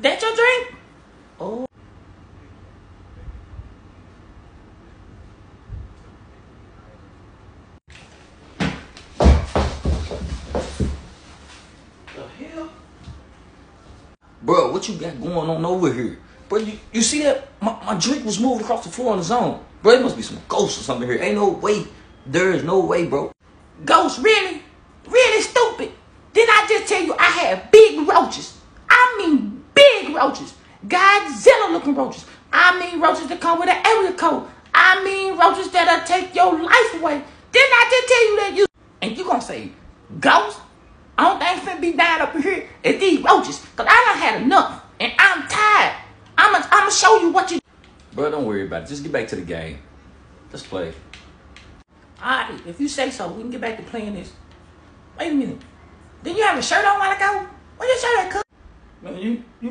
That your drink? Oh. The hell? Bro, what you got going on over here? Bro, you, you see that? My, my drink was moved across the floor on its own. Bro, it must be some ghost or something here. Ain't no way. There is no way, bro. Ghost, really? Really stupid. Didn't I just tell you I had big roaches? I mean roaches. Godzilla looking roaches. I mean roaches that come with an area code. I mean roaches that'll take your life away. Didn't I just tell you that you and you gonna say ghosts? I don't think finna be dying up in here at these roaches. Cause I done had enough. And I'm tired. I'ma I'ma show you what you Bro, don't worry about it. Just get back to the game. Let's play. Alright, if you say so, we can get back to playing this. Wait a minute. Did you have a shirt on while ago? Where your shirt at, cuz? Man, you, you